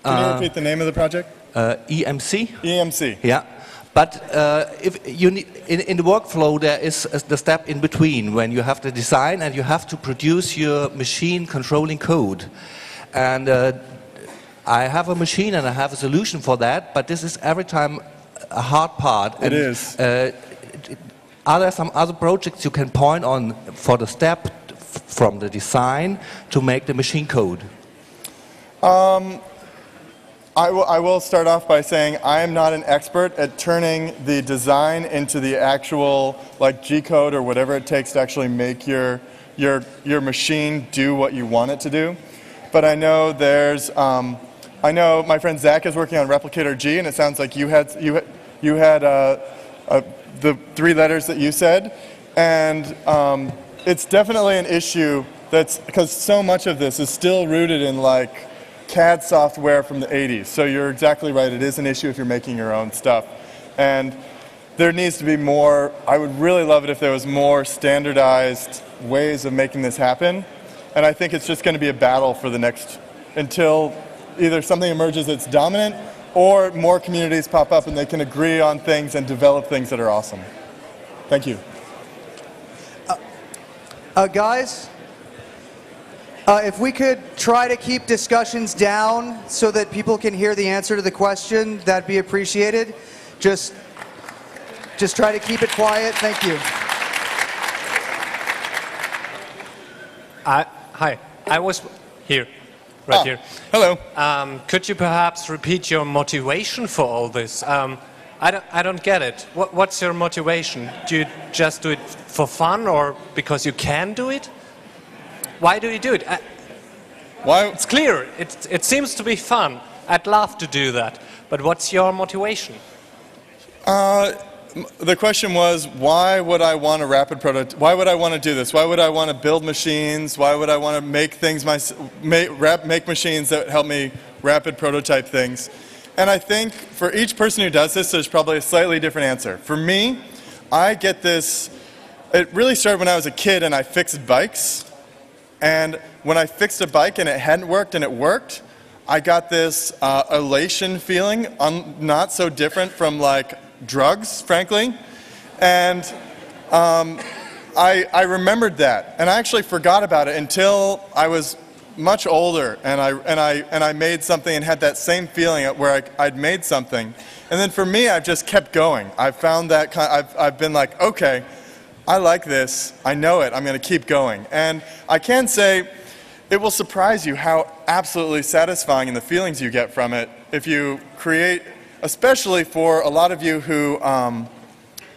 Can you repeat the name of the project? Uh, EMC. EMC. Yeah. But uh, if you need, in, in the workflow, there is a, the step in between when you have the design and you have to produce your machine controlling code. And uh, I have a machine and I have a solution for that, but this is every time a hard part. It and, is. Uh, are there some other projects you can point on for the step from the design to make the machine code? Um, I will, I will start off by saying I am not an expert at turning the design into the actual like G code or whatever it takes to actually make your, your, your machine do what you want it to do. But I know there's, um, I know my friend Zach is working on Replicator G, and it sounds like you had, you you had uh, uh, the three letters that you said. And um, it's definitely an issue that's, because so much of this is still rooted in like, CAD software from the 80s. So you're exactly right. It is an issue if you're making your own stuff. And there needs to be more, I would really love it if there was more standardized ways of making this happen. And I think it's just going to be a battle for the next, until either something emerges that's dominant or more communities pop up and they can agree on things and develop things that are awesome. Thank you. Uh, guys, uh, if we could try to keep discussions down so that people can hear the answer to the question, that'd be appreciated. Just, just try to keep it quiet. Thank you. I, hi, I was here, right Ah, here. Hello. Um, could you perhaps repeat your motivation for all this? Um, I, don't, I don't get it. What, what's your motivation? Do you just do it for fun or because you can do it? Why do you do it? I, Why? It's clear. It, it seems to be fun. I'd love to do that. But what's your motivation? Uh, the question was, why would I want a rapid prototype? Why would I want to do this? Why would I want to build machines? Why would I want to make things my, make, rap, make machines that help me rapid prototype things? And I think for each person who does this, there's probably a slightly different answer. For me, I get this. It really started when I was a kid and I fixed bikes. And when I fixed a bike and it hadn't worked and it worked, I got this uh, elation feeling, not so different from like drugs, frankly. And um, I, I remembered that. And I actually forgot about it until I was much older and I, and I, and I made something and had that same feeling where I, I'd made something. And then for me, I've just kept going. I've found that kind I've, I've been like, okay, I like this. I know it. I'm going to keep going. And I can say it will surprise you how absolutely satisfying and the feelings you get from it if you create, especially for a lot of you who, um,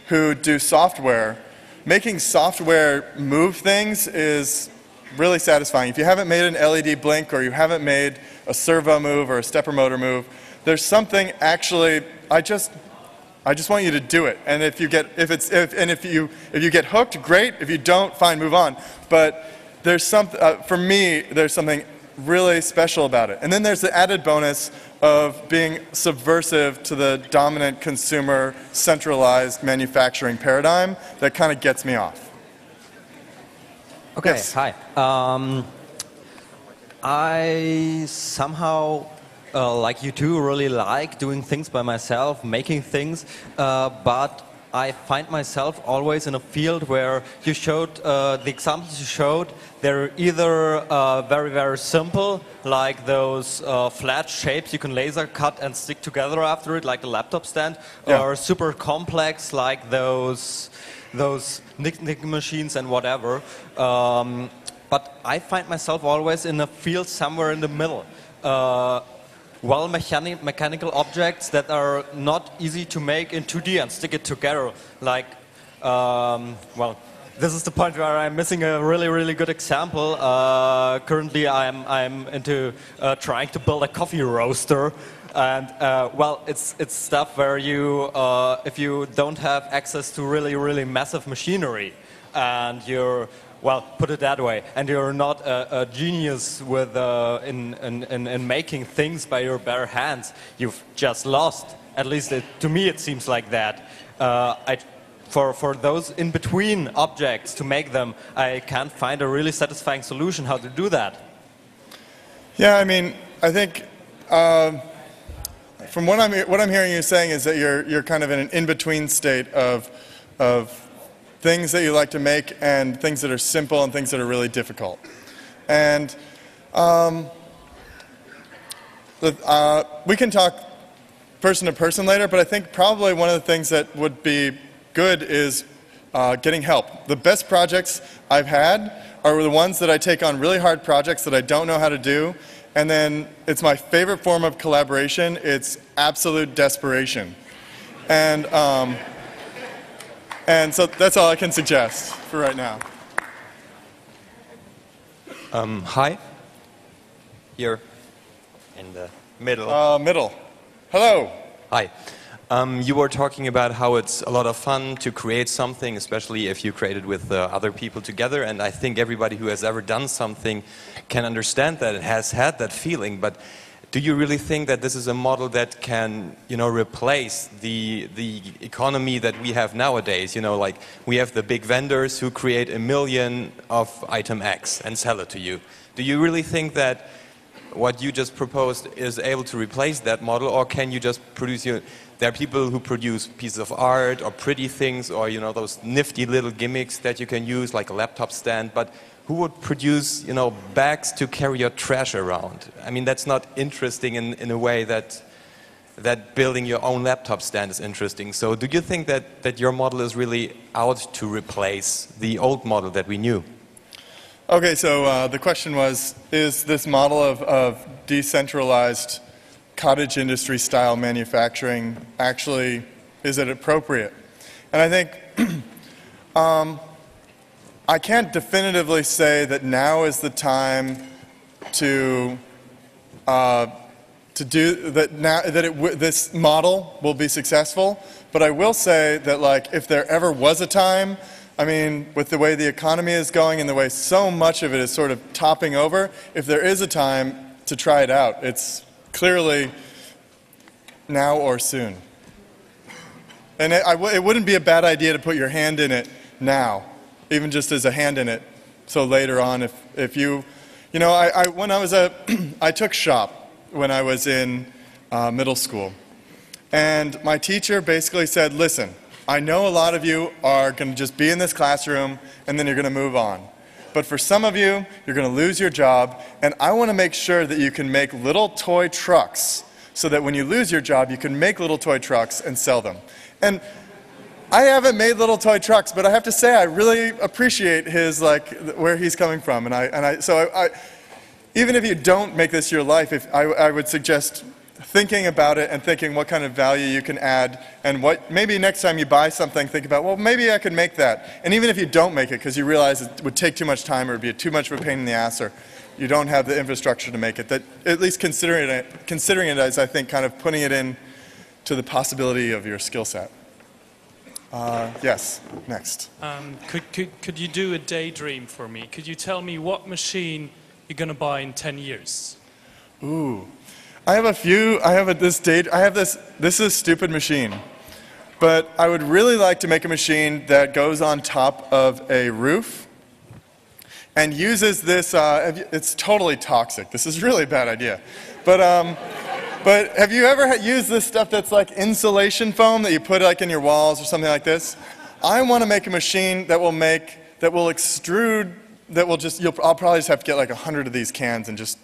who do software. Making software move things is really satisfying. If you haven't made an LED blink or you haven't made a servo move or a stepper motor move, there's something actually, I just I just want you to do it. And if you get, if it's, if, and if you, if you get hooked, great. If you don't, fine, move on. But there's something, uh, for me, there's something really special about it. And then there's the added bonus of being subversive to the dominant consumer centralized manufacturing paradigm that kind of gets me off. Okay, hi. Um, I somehow, uh, like you do, really like doing things by myself, making things, uh, but I find myself always in a field where you showed, uh, the examples you showed, they're either uh, very, very simple, like those uh, flat shapes you can laser cut and stick together after it, like the laptop stand, Yeah. or super complex, like those those Nick Nick machines and whatever. Um, but I find myself always in a field somewhere in the middle. Uh, well mechani- mechanical objects that are not easy to make in 2D and stick it together. Like, um, well, this is the point where I'm missing a really, really good example. Uh, currently, I'm, I'm into uh, trying to build a coffee roaster. And uh, well, it's, it's stuff where you, uh, if you don't have access to really, really massive machinery, and you're well, put it that way, and you're not a, a genius with, uh, in, in, in, in, making things by your bare hands, you've just lost. At least it, to me it seems like that. Uh, I, for, for those in between objects to make them, I can't find a really satisfying solution how to do that. Yeah, I mean, I think uh, from what I'm, what I'm hearing you saying is that you're, you're kind of in an in-between state of, of things that you like to make and things that are simple and things that are really difficult. And um, uh, we can talk person to person later, but I think probably one of the things that would be good is uh, getting help. The best projects I've had are the ones that I take on really hard projects that I don't know how to do, and then it's my favorite form of collaboration. It's absolute desperation. And um, and so that's all I can suggest for right now. Um, hi. Here in the middle. Uh, middle. Hello. Hi. Um, you were talking about how it's a lot of fun to create something, especially if you create it with uh, other people together. And I think everybody who has ever done something can understand that and has had that feeling. But do you really think that this is a model that can, you know, replace the the economy that we have nowadays? You know, like we have the big vendors who create a million of item X and sell it to you. Do you really think that what you just proposed is able to replace that model, or can you just produce your? There are people who produce pieces of art or pretty things, or you know, those nifty little gimmicks that you can use, like a laptop stand, but who would produce you know bags to carry your trash around? I mean that's not interesting in, in a way that that building your own laptop stand is interesting. So do you think that that your model is really out to replace the old model that we knew? Okay so uh, the question was is this model of, of decentralized cottage industry style manufacturing actually is it appropriate? And i think um, I can't definitively say that now is the time to uh, to do that. Now that it this model will be successful, but I will say that like if there ever was a time, I mean, with the way the economy is going and the way so much of it is sort of topping over, if there is a time to try it out, it's clearly now or soon. And it, it wouldn't be a bad idea to put your hand in it now even just as a hand in it. So later on, if, if you, you know, I, I when I was a, I took shop when I was in uh, middle school. And my teacher basically said, listen, I know a lot of you are going to just be in this classroom and then you're going to move on. But for some of you, you're going to lose your job, and I want to make sure that you can make little toy trucks so that when you lose your job, you can make little toy trucks and sell them. And I haven't made little toy trucks, but I have to say I really appreciate his like where he's coming from, and I and I so I, I even if you don't make this your life, if I, I would suggest thinking about it and thinking what kind of value you can add, and what maybe next time you buy something, think about well maybe I could make that, and even if you don't make it because you realize it would take too much time or be too much of a pain in the ass or you don't have the infrastructure to make it, that at least considering it, considering it as I think kind of putting it in to the possibility of your skill set. Uh, yes, next. Um, could, could, could you do a daydream for me? Could you tell me what machine you're going to buy in 10 years? Ooh. I have a few, I have a, this date, I have this, this is a stupid machine. But I would really like to make a machine that goes on top of a roof and uses this, uh, it's totally toxic. This is really a bad idea. But, um, but have you ever used this stuff that's like insulation foam that you put like in your walls or something like this? I want to make a machine that will make, that will extrude, that will just, you'll, I'll probably just have to get like a hundred of these cans and just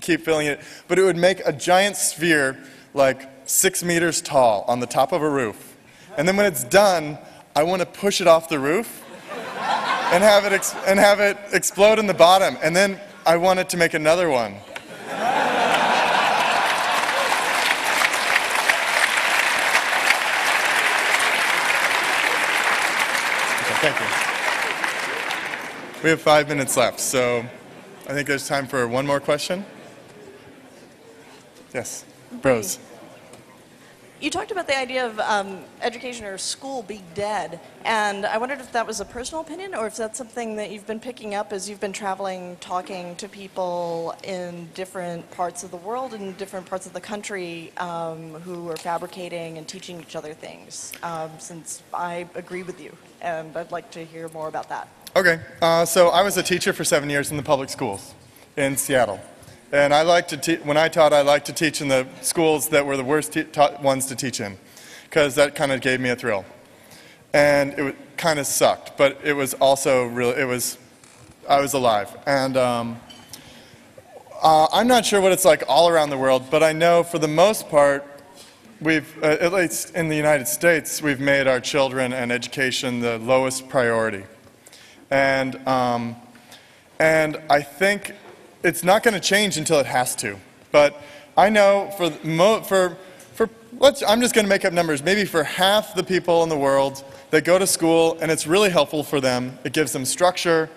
keep filling it. But it would make a giant sphere like six meters tall on the top of a roof. And then when it's done, I want to push it off the roof and have it and have it explode in the bottom, and then I wanted to make another one. Okay, thank you. We have five minutes left, so I think there's time for one more question. Yes, Rose. You talked about the idea of um, education or school being dead, and I wondered if that was a personal opinion or if that's something that you've been picking up as you've been traveling, talking to people in different parts of the world and different parts of the country um, who are fabricating and teaching each other things. Um, since I agree with you, and I'd like to hear more about that. Okay, uh, so I was a teacher for seven years in the public schools in Seattle. And I like to te- when I taught, I liked to teach in the schools that were the worst te- ones to teach in, because that kind of gave me a thrill. And it kind of sucked, but it was also really, it was, I was alive. And um, uh, I'm not sure what it's like all around the world, but I know for the most part, we've, uh, at least in the United States, we've made our children and education the lowest priority. And, um, and I think it's not going to change until it has to. But I know for, for, for let's, I'm just going to make up numbers, maybe for half the people in the world that go to school and it's really helpful for them. It gives them structure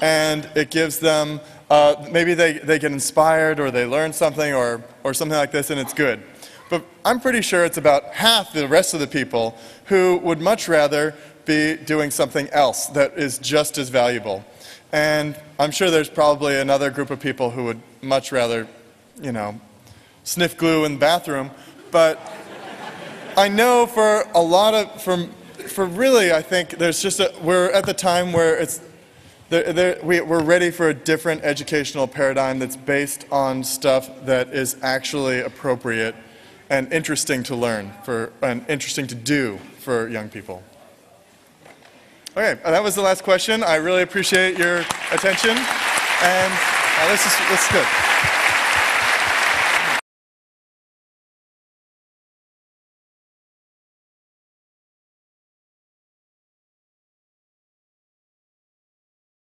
and it gives them, uh, maybe they, they get inspired or they learn something or, or something like this and it's good. But I'm pretty sure it's about half the rest of the people who would much rather be doing something else that is just as valuable. And I'm sure there's probably another group of people who would much rather, you know, sniff glue in the bathroom. But I know for a lot of, for, for really, I think there's just a, we're at the time where it's, there, there, we, we're ready for a different educational paradigm that's based on stuff that is actually appropriate and interesting to learn for, and interesting to do for young people. Okay, that was the last question. I really appreciate your attention, and uh, this is this is good.